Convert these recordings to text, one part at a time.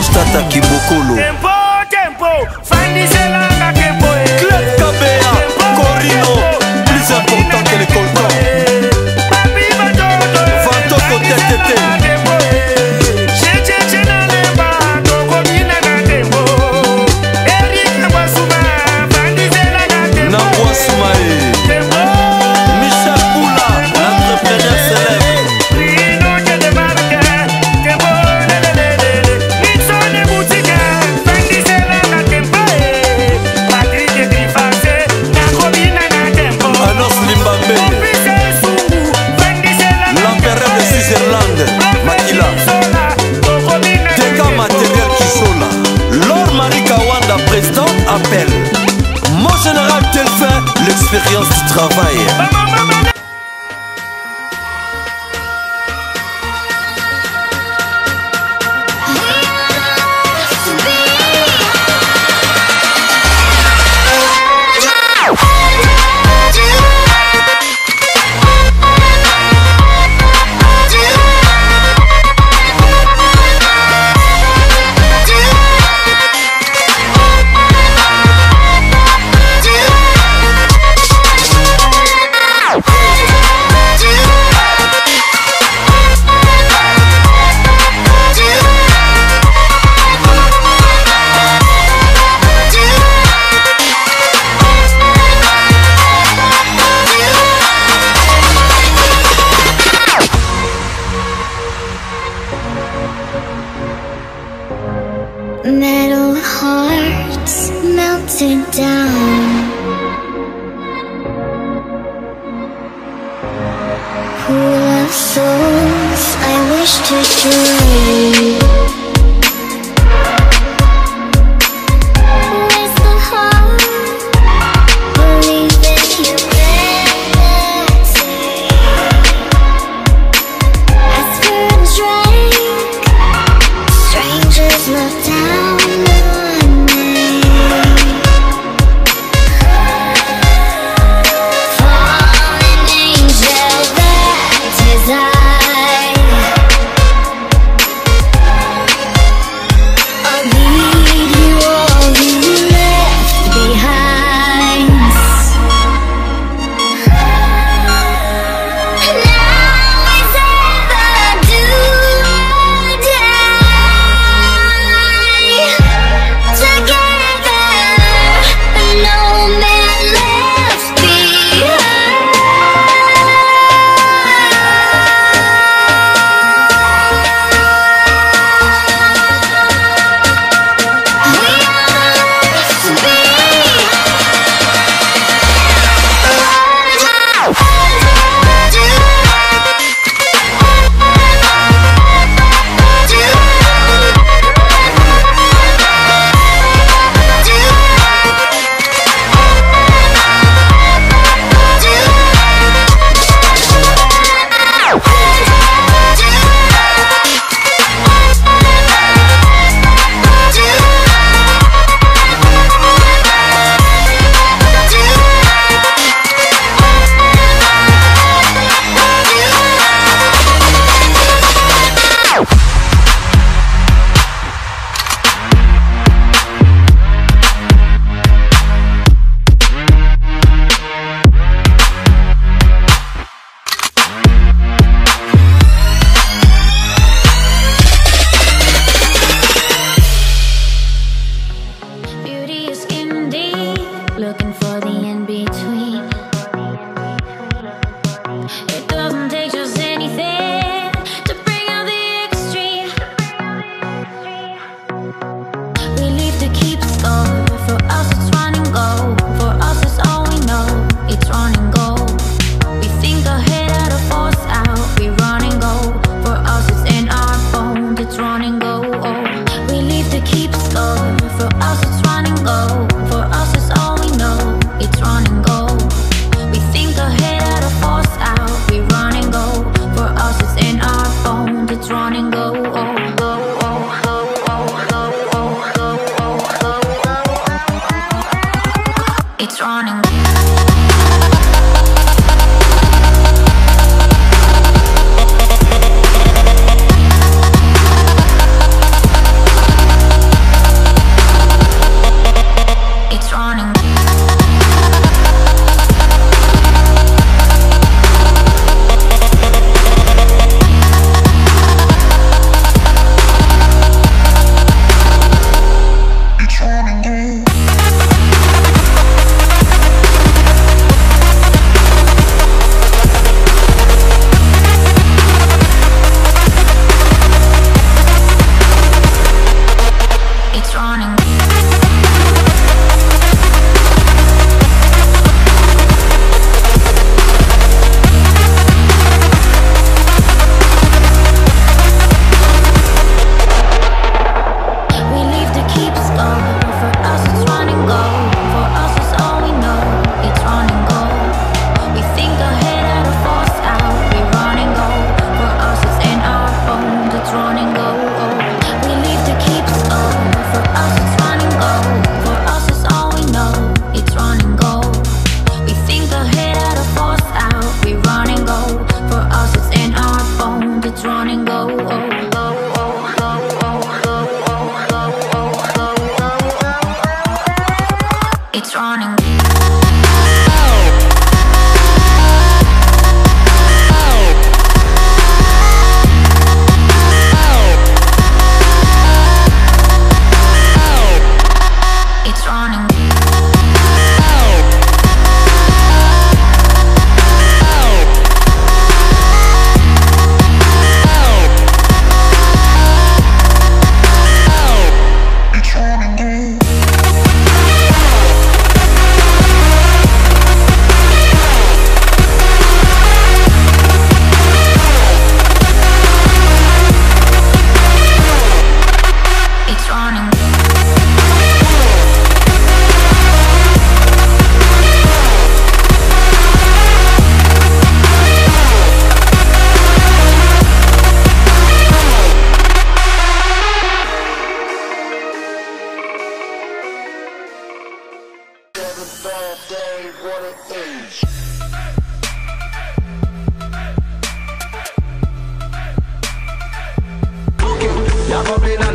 ange tata kibokolo. Tempo tempo fandiselanga tempo travail.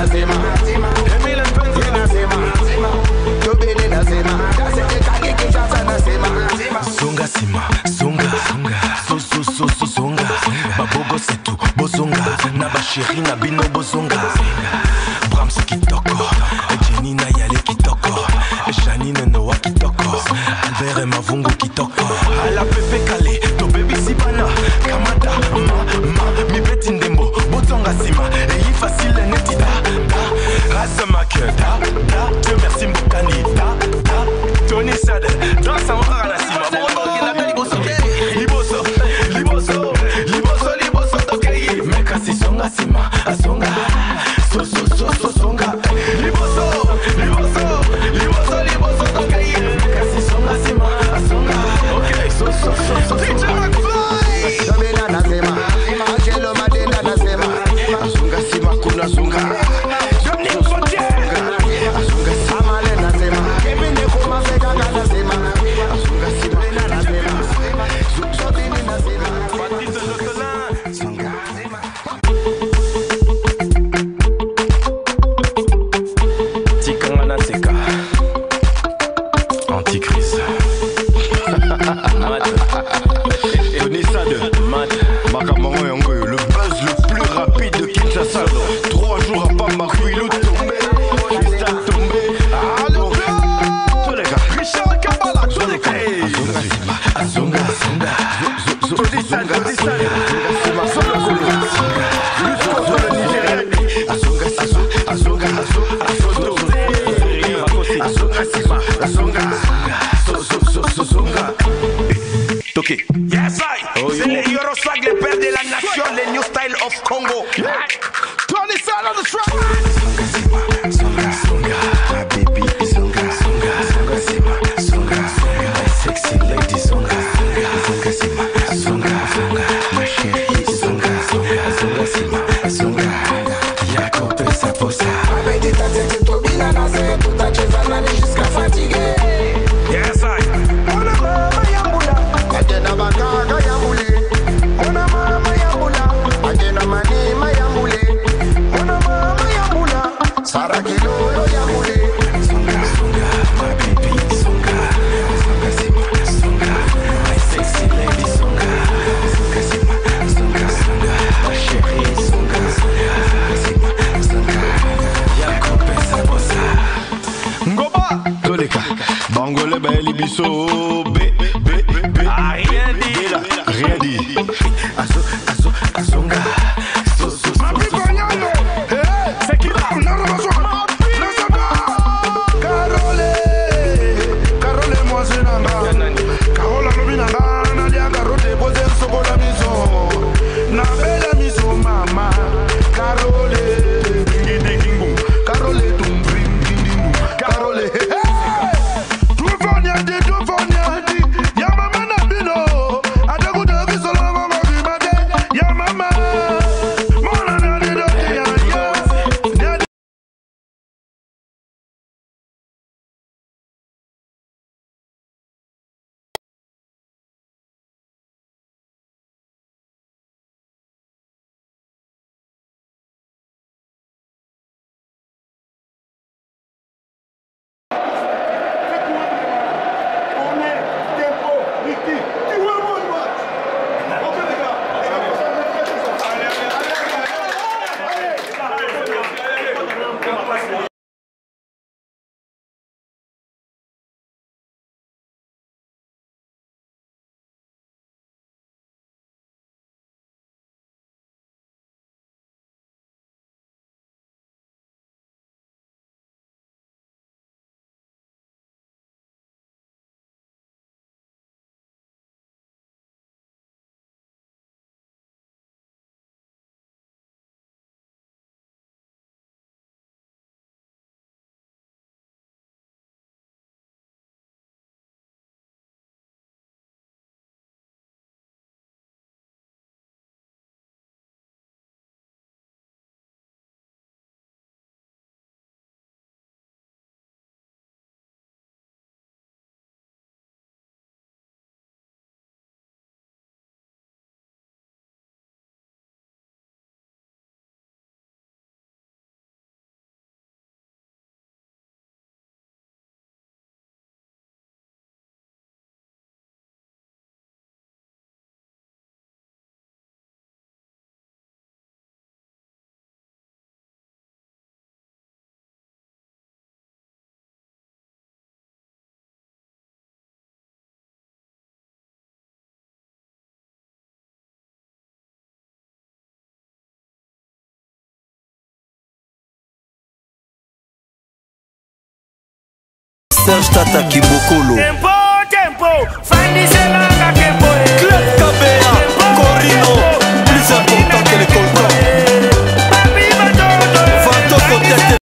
lazima Demi lipenzi lazima Jubili lazima Kasikikakikisha sana sima Songa sima, songa Sosososo songa Babogo setu, bozonga. Na bashiri na bino bozonga. Brahms kitoko Jenny na yale kitoko. Janine Noah kitoko. Albert et Mavungo kitoko. Yes, I. Oh, yeah. C'est les Euroswag, les pères de la nation, les New Style of Congo. Yeah. sou serge tata kibokolo. Tempo tempo fandisela